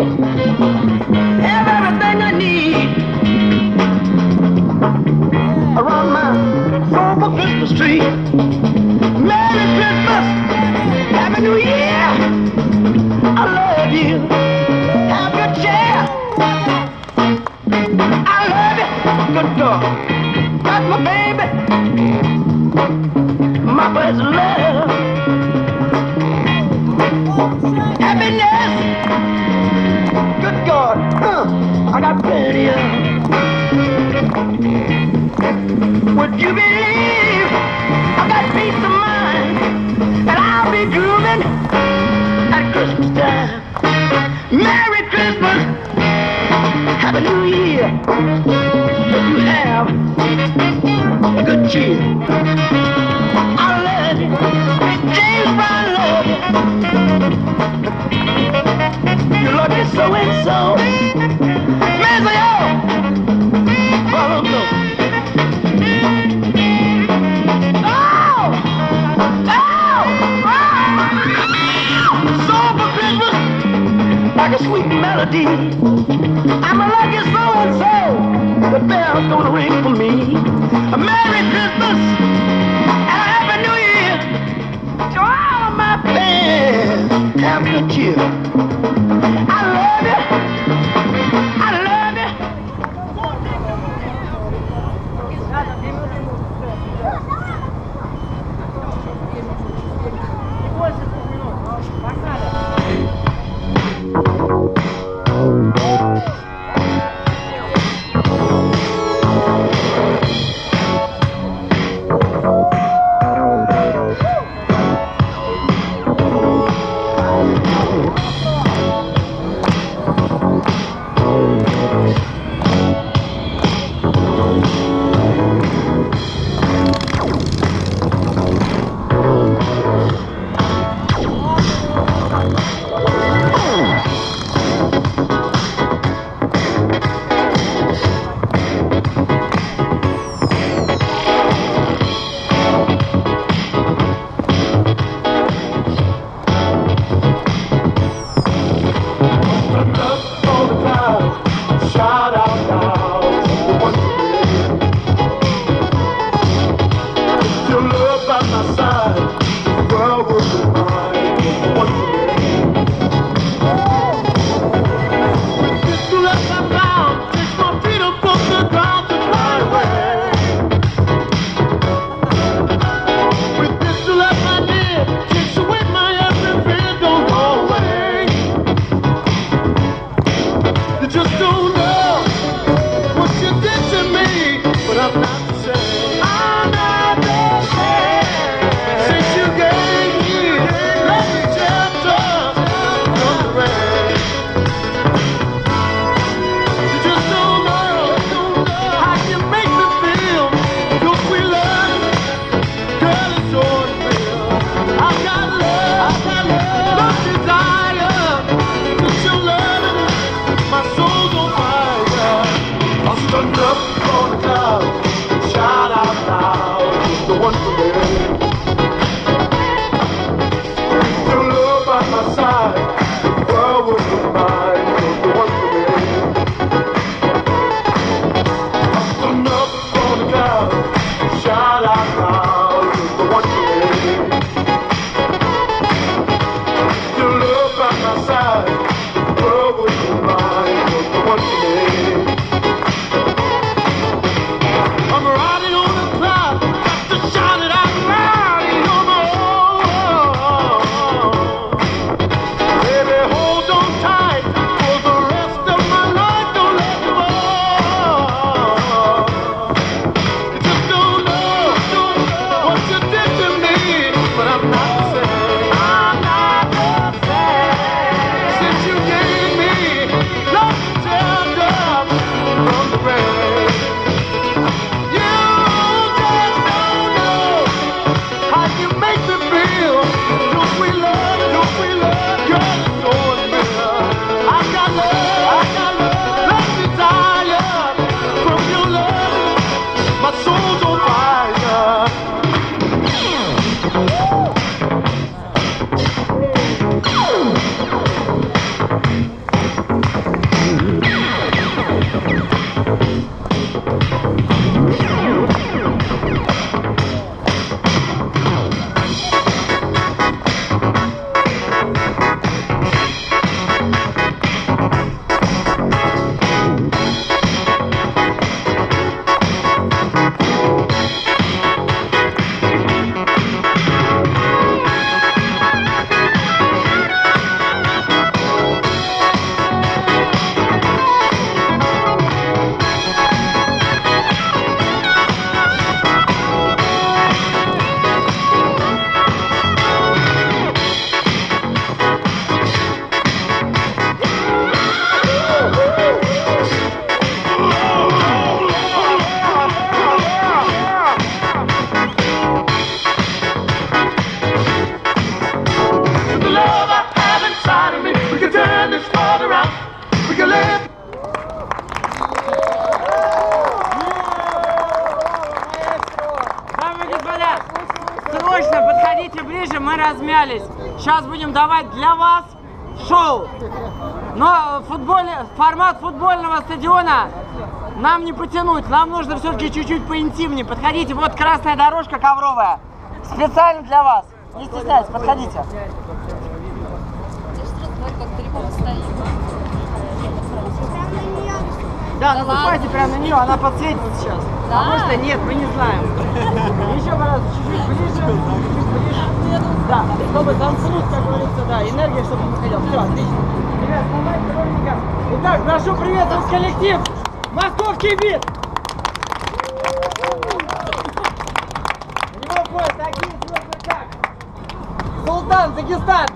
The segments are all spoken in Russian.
Rojo. Christmas. Happy New Year. Hope you have a good cheer. I love you. James Brown love you. You love me so and so. Mesa, yo. Follow me. Oh! Oh! Ah! sweet melody. I'm a lucky so-and-so. The bell's gonna ring for me. A Merry Christmas and a Happy New Year to all of my fans. Have good cheer. I love you. формат футбольного стадиона нам не потянуть. Нам нужно все-таки чуть-чуть поинтимнее. Подходите, вот красная дорожка ковровая. Специально для вас. Не стесняйтесь, подходите. Да, ну, да наступайте прямо на нее, она подсветится сейчас. А да? Потому что нет, мы не знаем. Еще, раз, чуть-чуть ближе, чуть-чуть ближе. Да, чтобы танцевать, как говорится, да, энергия, чтобы не выходила. Все, отлично. Ребят, ну, давайте ровненько. Итак, прошу приветствовать коллектив «Московский бит». У него входят такие как Султан Дагестан,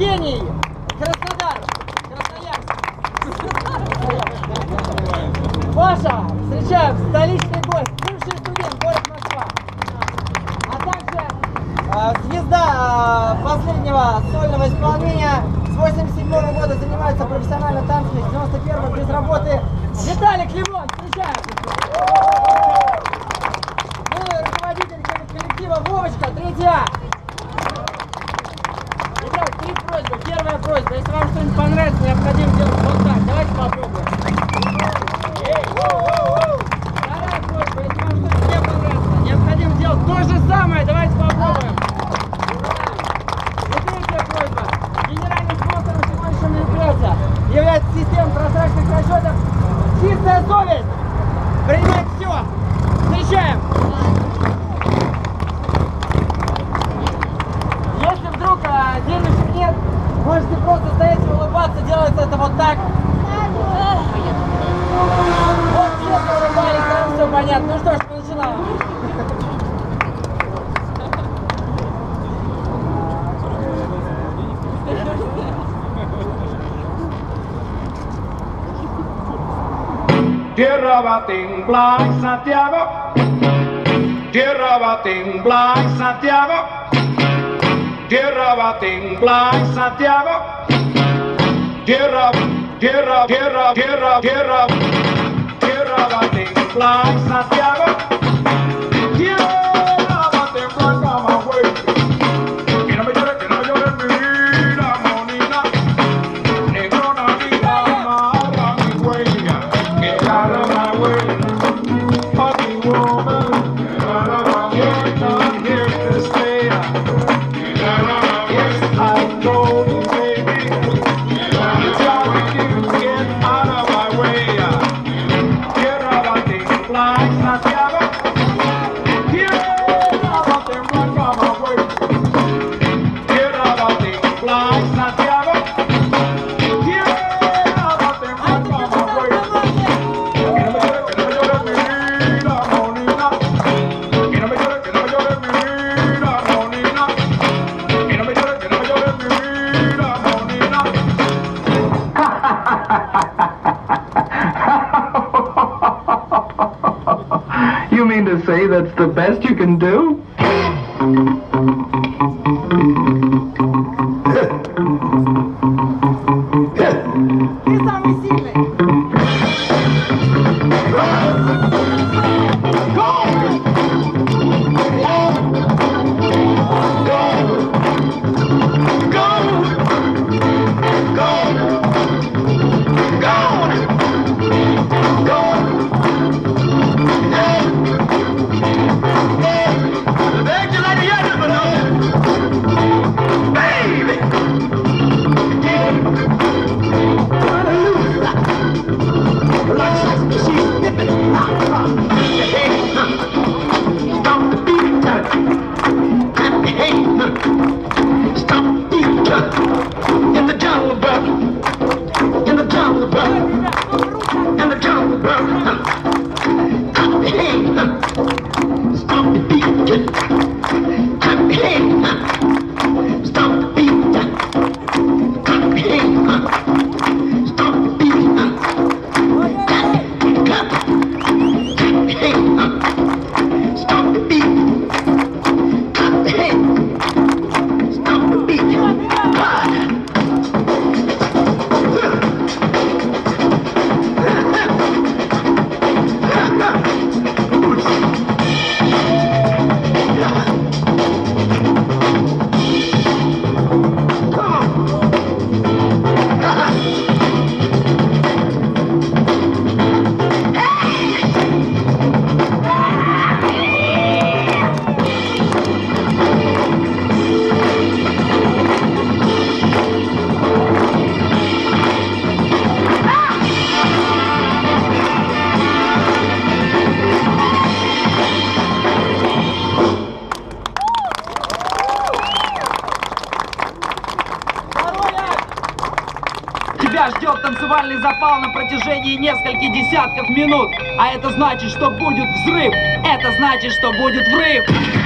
Евгений! Краснодар! Красноярск! Паша! Встречаем! temblar en Santiago, tierra va a temblar Santiago, tierra va a temblar Santiago, tierra, tierra, tierra, tierra, tierra, tierra va a temblar Santiago. say that's the best you can do? Запал на протяжении нескольких десятков минут. А это значит, что будет взрыв. Это значит, что будет взрыв.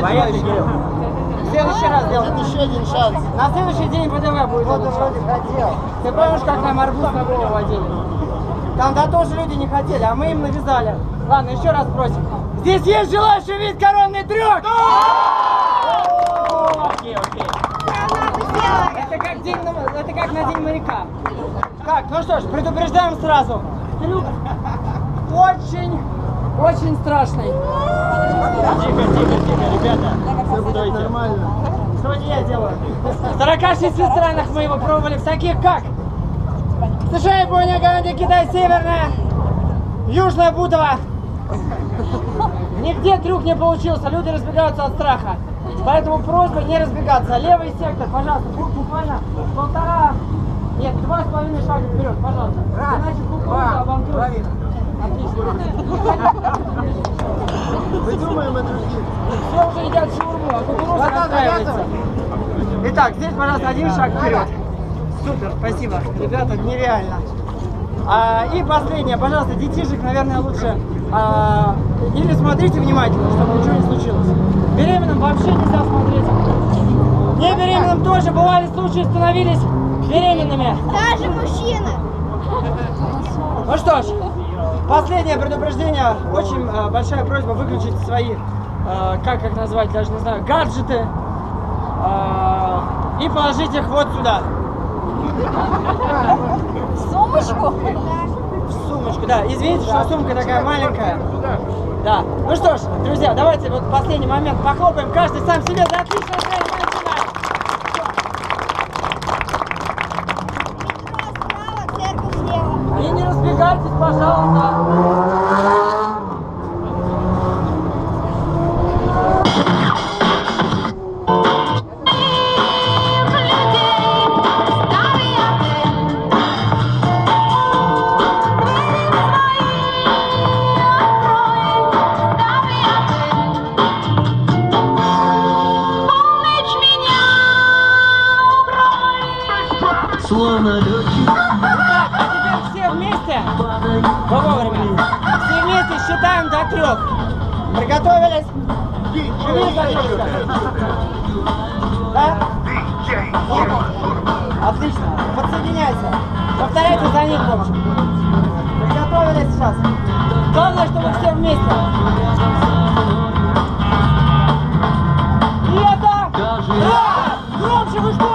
Нет, товарищи. Сделаем следующий раз делать. Еще один шанс. На следующий день ВДВ будет. Вот вроде хотел. Ты помнишь, как нам арбуз на голову водили? Там да тоже люди не хотели, а мы им навязали. Ладно, еще раз просим. Здесь есть желающий вид коронный трюк! Окей, окей. Это как, день, это как на день моряка. Так, ну что ж, предупреждаем сразу. Трюк очень, очень страшный. Тихо, тихо, тихо, ребята. Все будет нормально. Что не я делаю? В 46 странах мы его пробовали, в таких как США, Япония, Голландия, Китай, Северная, Южная Бутова. Нигде трюк не получился, люди разбегаются от страха. Поэтому просьба не разбегаться. Левый сектор, пожалуйста, бу- буквально полтора, нет, два с половиной шага вперед, пожалуйста. Иначе кукуруза обанкротится. Отлично. Выдумаем о других. Все уже едят шаурму, а кукуруза расстраивается. Итак, здесь, пожалуйста, один шаг вперед. Супер, спасибо. Ребята, нереально. А, и последнее, пожалуйста, детишек, наверное, лучше а, или смотрите внимательно, чтобы ничего не случилось. Беременным вообще нельзя смотреть. Не беременным тоже бывали случаи, становились беременными. Даже мужчины. Ну что ж, последнее предупреждение. Очень э, большая просьба выключить свои, э, как их назвать, даже не знаю, гаджеты. э, и положить их вот сюда. Сумочку? В сумочку, да. Извините, что сумка такая маленькая. Да. Ну что ж, друзья, давайте вот последний момент похлопаем каждый сам себе за отличное вовремя, все вместе считаем до трех. Приготовились? Да? Отлично. Подсоединяйся. Повторяйте за ним, в общем. Приготовились сейчас. Главное, чтобы все вместе. И это... Раз! Громче вы что?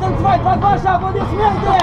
Танцевать под ваши аплодисменты.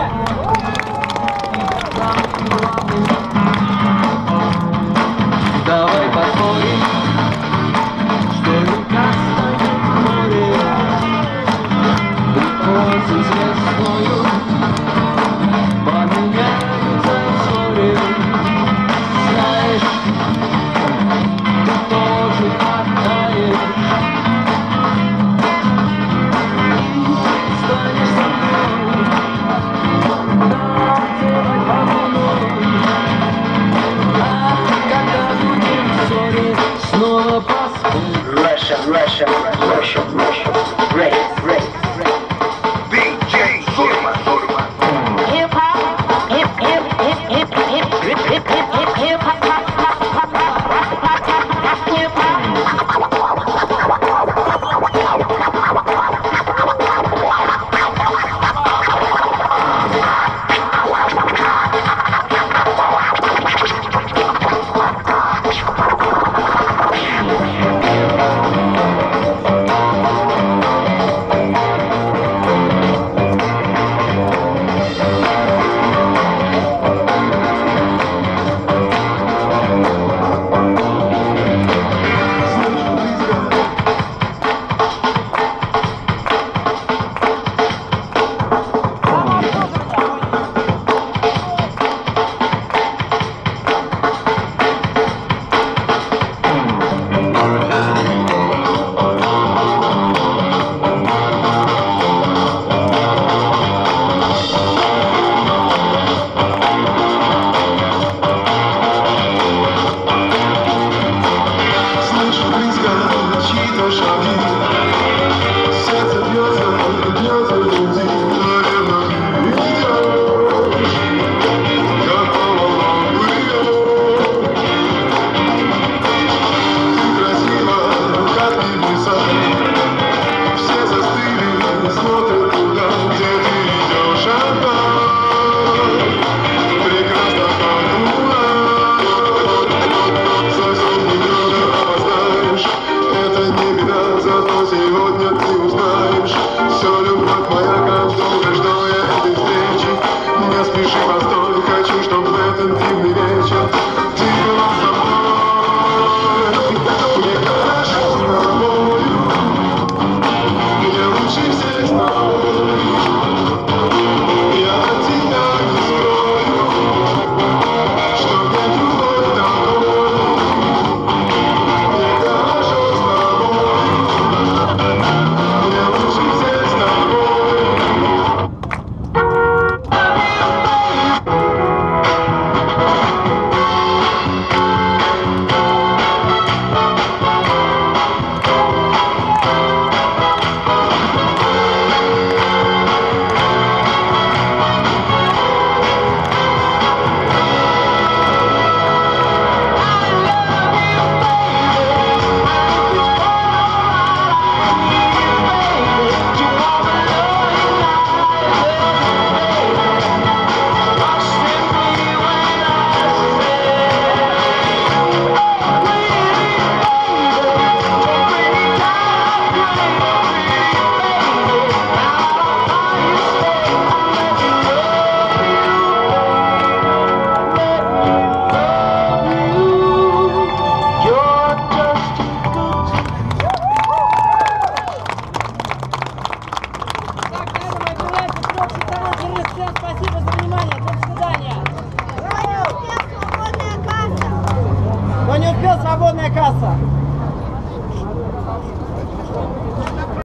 Tchau.